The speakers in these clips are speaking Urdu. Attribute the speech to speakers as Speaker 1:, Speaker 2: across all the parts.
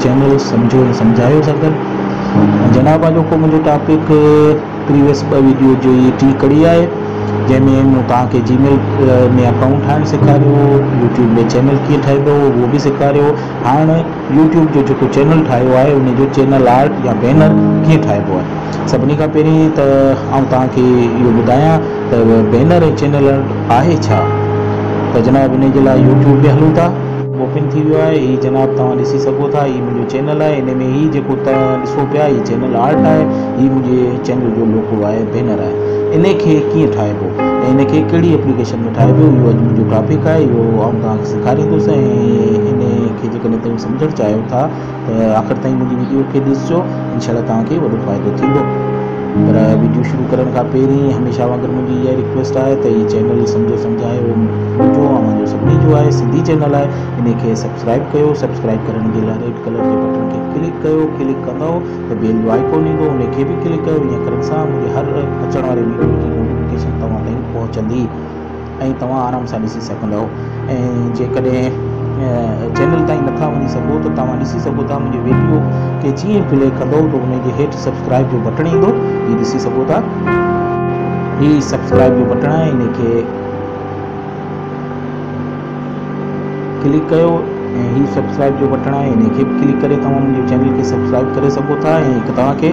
Speaker 1: چینل سمجھو سمجھا سر گناب آپ کو ٹاپک پریویس ویڈیو جو ٹڑی ہے جی میں جی مل میں اکاؤنٹ سکھارے یوٹوب میں چینل وہ بھی سکھارے ہاں یوٹوب جو چینل ٹھاوب ہے ان کو چینل آرٹ یا بینر کیوں سی پہ یہ بتائیں تو بینر چینل آرٹ ہے جناب ان کے یوٹوب میں ہلوں گا اوپن ہے یہ جناب تھی یہ مجھے چینل ہے ان میں یہ جو پہ یہ چینل آرٹ ہے یہ مجھے چینل جو لوکڑو ہے بینر ہے ان کے کئی ٹھائبو ان کے ایپلکیشن میں ٹھائب یہ ٹاپک ہے یہ تا ساری ان کے سمجھنا چاہو تھا آخر تین مجھے ویڈیو کے دسجو ان شاء اللہ تاکہ وائد پر ویڈیو شروع کرنے کا پہن ہمیشہ وغیرہ میری یہ ریکویسٹ ہے تو یہ چینل سمجھو سمجھا سی ہے سی چینل ہے ان کے سبسکرائب کر سبسکرائب کرنے کے ریڈ کلر کے بٹن کلک کر کلک کرو تو بل وائکون بھی کلک کرنے سے ہر اچھے ویڈیوکیشن تک پہنچی تک آرام سے ڈسکیو ایک چینل تین نا ویسے تو تمہیں ویڈیو کے جی پلے کرو تو ان کے سبسکرائب جو بٹن ہی سبسکرائب جو بٹن ہے ان کے کلک کر سبسکرائب جو بٹن ہے ان کے کلک کرینل سبسکرائب کرو تاکہ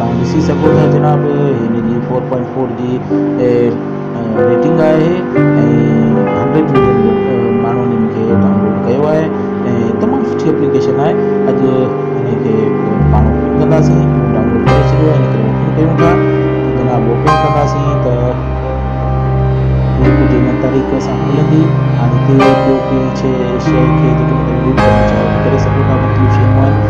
Speaker 1: توهان ڏسي سگهو ٿا جناب هن جي فور پوائنٽ فور جي ريٽنگ آهي ۽ هنڊريڊ ملين ماڻهن هن کي ڊائون لوڊ ڪيو آهي ۽ تمام سٺي ايپليڪيشن آهي. اڄ هن کي پاڻ اوپن ڪنداسين ڊائون لوڊ ڪري ڇڏيو هن ڪري اوپن ڪيون ٿا. جناب اوپن ڪنداسين ته ڪجهه ان طريقي سان ملندي. هاڻي ٻيو ڪنهن شيءِ کي چاهيو ڪري سگهو ٿا مختلف شيون آهن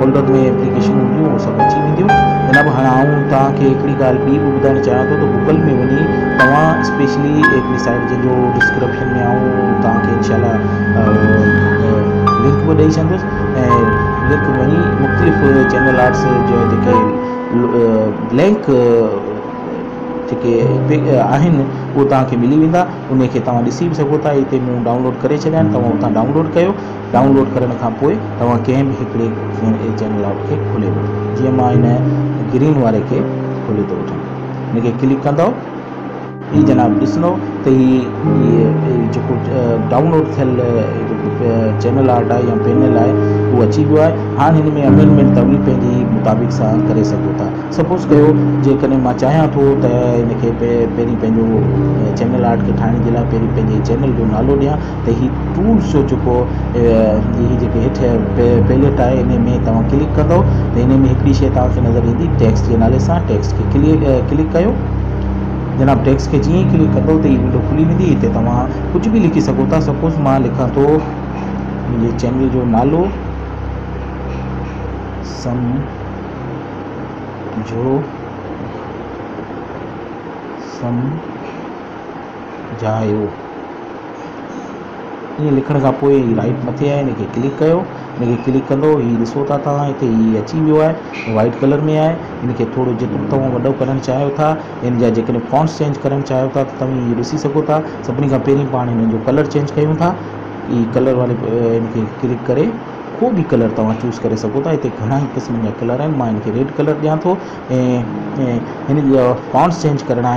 Speaker 1: فولڊر ۾ ايپليڪيشن هونديون اهي سڀ اچي وينديون. جناب هاڻي آئون توهان کي هڪڙي ڳالهه ٻي به ٻڌائڻ چاهيان ٿو ته گوگل ۾ وڃي توهان اسپيشلي هڪڙي سائيٽ جنهن جو ڊسڪرپشن ۾ آئون توهان کي انشالا لنڪ به ڏيئي ڇڏندس. ۽ لنڪ وڃي مختلف چينل آرٽس جو جيڪي بلينڪ جيڪي آهن اهي توهان کي ملي ويندا. ان کي توهان ڏسي به سگهو ٿا هتي مون ڊائون لوڊ ڪري ڇڏيا آهن توهان هتان ڊائون لوڊ ڪيو ڈاؤن لوڈ کرنے کا چینل کے کھولے جی میں گرین والے کے کھلے تو اچھا ان کے کلک کدو یہ جناب ڈسنو تھی ڈاؤن لوڈ کل چینل آرٹ ہے یا پینل ہے وہ اچھی گو ہے ہاں ان میں امینٹ تبھی مطابق سے کر سکتا سپوز کر چاہیں تو ان کے پہو چینل آرٹ کے ٹھائن کے پہ چینل جو نالوں دیا ٹوس جو چھو یہ پیلٹ ہے ان میں تم کلک کری شاید نظر انیکسٹ کے نالے سے ٹیکسٹ کے کلک کر جناب ٹیکس کے جی کئی قدر تھی یہ ویڈو کھلی ویت تک بھی لکھ سکو سپوز میں لکھا تو مجھے چینل جو نالو سم جو، سم جاؤ یہ لکھ رائٹ متھی کلک کری ہو وائٹ کلر میں ہے ان کے تھوڑا جتنا تم واؤن جب پوائنٹس چینج کرنا چاہو تھا تم یہ سوتا سی پہ پان ان کا کلر چینج کروں یہ کلر والے ان کے کلک کر کوئی بھی کلر تب چوز کر سوتا یہ گھنا ہی قسم کا کلر اہم ان ریڈ کلر دیا تو ان کا پوائنٹس چینج کرنا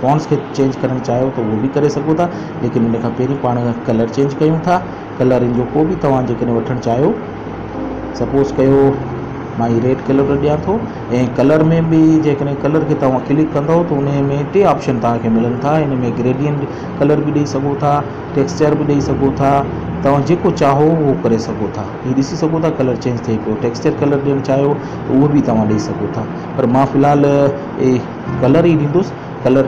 Speaker 1: پونس کے چینج کرنا چاہو تو وہ بھی کر سوتا لیکن ان کا پہن کلر چینج کھوں تھا کلر جو بھی واؤ سپوز کریڈ کلر ڈو کلر میں بھی جی کلر تک کلک کرپشن تھی ملن تھا۔ ان میں گریڈین کلر بھی دے سو تھا ٹیکسچر بھی دے سو تھا۔ چاہو وہ کر سکو یہ کلر چینج تھے پہ ٹیکسچر کلر دا تو وہ بھی تھی دے سو تھا۔ پر فی الحال یہ کلر ہی ڈس کلر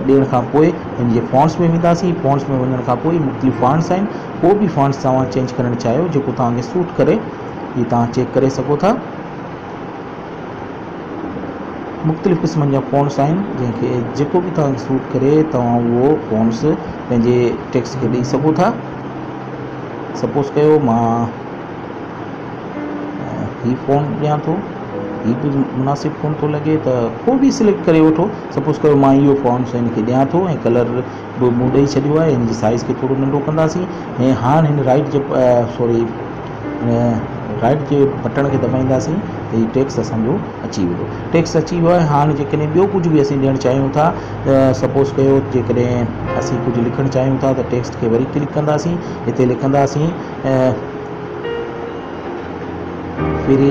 Speaker 1: فوٹس میں واسطے فونڈس میں وجہ مختلف فنڈس کو وہ بھی فوٹس تر چینج کرنا چاہو جو سوٹ کرے یہ تھی چیک کر سکتا مختلف قسم جا فونٹس آ جن کے جو بھی سوٹ کرے تو وہ فونس پہ ٹیکس کے دے سکو سپوز تو یہ تو مناسب کون تو لگے تو کوئی بھی سلیکٹ کرو سپوز کرو فارمس ان کو دیا تو کلر ڈے سی سائز کے تھرو ننڈو کرائٹ جو سوری رائٹ کے بٹن کے دبائی سے یہ ٹیکسٹ اب اچیو ٹیکسٹ اچی ہو کچھ بہت کچھ بھی دیں چاہیوں تا سپوز کیا لکھ چاہیوں کا ٹیکسٹ کے وی کلک کرتے لکھیں پری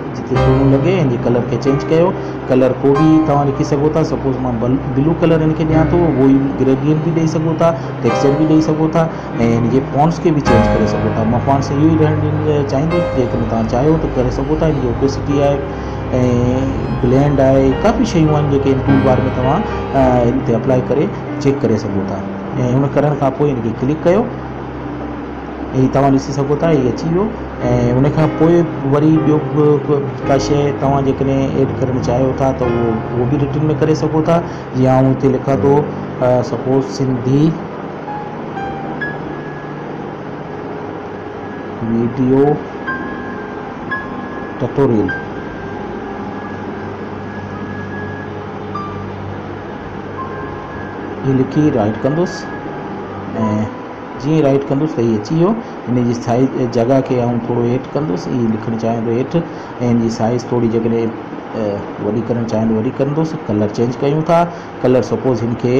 Speaker 1: جتنے لوگ لگے ان کے کلر چینج کر کلر کو بھی تر لکھی سوتا سپوز میں بلو کلر ان کے ڈیاں تو وہی گریڈ بھی دے سوتا ٹیکسچر بھی دے سو گا ان کے پوائنٹس کے بھی چینج کرواٹس یہ چاہیے تک چاہو تو کر سو اوپیسٹ ہے بلینڈ ہے کافی شیئر بار میں تعلیم اپلائی کر چیک کر سوتا ان کرنے کا پہ کلک کر یہ تاکہ سوتا یہ اچھی ہوئے ویو کا شک تھی ایڈ کرنا چاہو تھا تو وہ وہ بھی ریٹنگ میں کر سو جی آؤں لکھا تو سپوز سی ویڈیو یہ لکھ رائڈ کر جی رائٹ کری ہو۔ جی سائز جگہ تھوڑی اٹھ کر یہ لکھن چاہیں توٹھ ان کی سائز تھوڑی جی کرنا چاہیں تو وی کرس کلر چینج کن کلر سپوز ان کے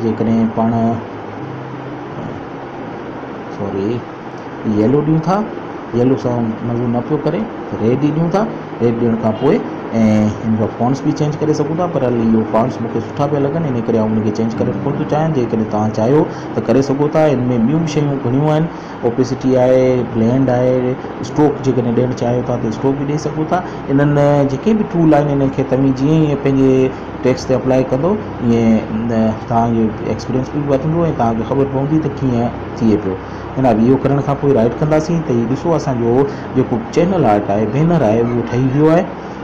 Speaker 1: جی پان سواری یلو دوں یلو سا مزوں نہ پہ کریں ریڈ ریڈ ڈیس ای کا فونس بھی چینج کروا پر فونس مٹا پہ لگا ان کو چینج کر چاہیں جی تاکہ چاہو تو کر سوتا ان میں بیئر گھڑی آئین اوپیسٹ ہے لینڈ ہے اسٹوک جیسے چاہو اسٹوک بھی ان کے بھی ٹول انیکس سے اپلائی کرو یہ تعلیم ایکسپیرئنس بھی بند خبر پہ کئی تھیے پی کر رائٹ کرٹ ہے بینر ہے وہ ٹھہ ہوگی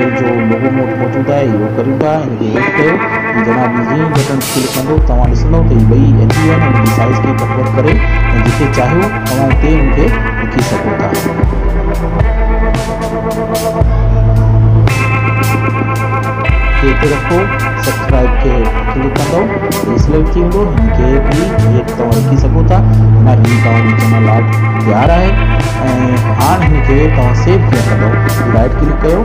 Speaker 1: ہے جو لوگوں میں موجود ہے، یہ کریں تھا ان کے ایک ہے جناب نظیم بٹن کلک کرو تمام سنو تو یہ بھئی ایڈی ہے۔ ان کی سائز کے بکور کرے جسے چاہے تمام تے ان کے لکھی سکو تھا کہتے رکھو، سبسکرائب کے کلک کرو اس لیے کی ہوں گو ان کے ایک بھی یہ تمام لکھی سکو تھا نہ ہی کاری چنل آٹ تیار آئے ہاں ہی کے تمام سیف کیا کرو لائٹ کلک کرو۔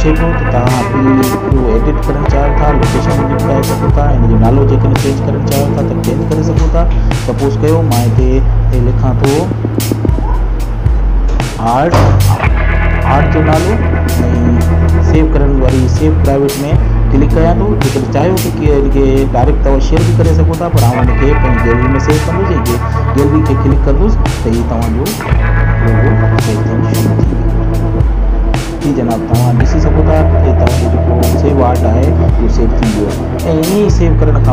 Speaker 1: ایڈ چاہوکشن نالو جی چینج کرنا چاہو کرپوز کر لکھا تو آرٹ آرٹ جو نالو سیو کرنے والی سیو پرائیویٹ میں کلک کریں تو چاہے کہ ڈائریکٹ شیئر بھی کر سکو گیلری میں سیوسری کلک کر جناب تھی سیو آرڈ ہے۔ وہ سیو سیو کرنے کا